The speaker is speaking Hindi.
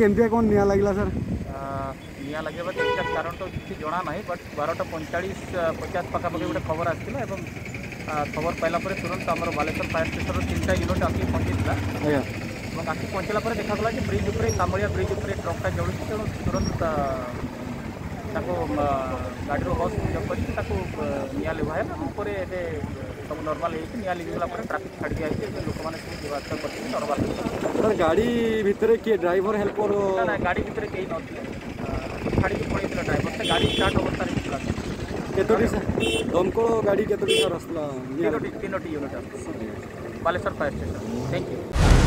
केमतिया कौन निया लगला सर निया लगे एक्जाक्ट कारण तो किसी जना ना बट बारटा पैंतालीस पचास पाखापाखि गोटे खबर आसाला और खबर पाला तुरंत आम बालेश्वर फायर स्टेसन तीन टाइम यूनिट आसिक पहुंचा आसिक देखा गला कि ब्रिज उपरे कामिया ब्रिज उपरे ट्रकटा जलुच तुरंत गाड़ी हस निया लिभा सब नर्माल होती निया लिभगला ट्राफिक छाड़ दिया लोक मैंने सब जीवास करते नर्माल सर गाड़ी भितर किए ड्राइवर हेल्पर गाड़ी भितर कहीं ना छाड़ी पड़े ड्राइवर से गाड़ी स्टार्ट अवस्था दमकल गाड़ी कतला Baleswar fire station thank you